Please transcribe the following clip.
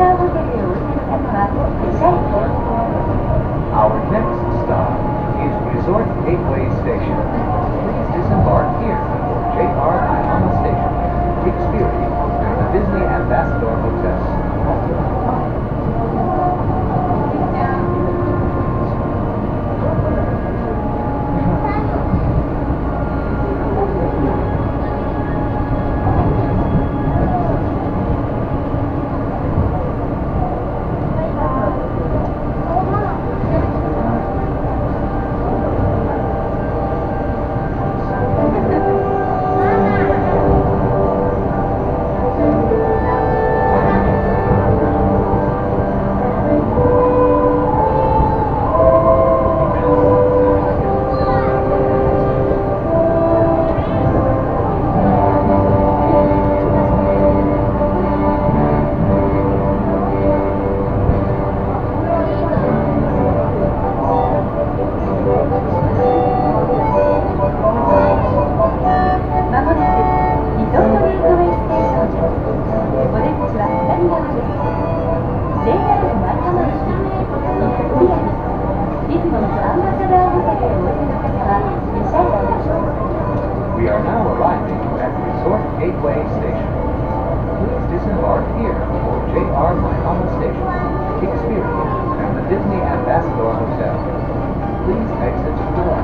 Our next stop is Resort Gateway Station. Please disembark here for J.R. Maihama Station. Experience the Disney Ambassador Hotel. Ambassador Hotel. Please exit the door.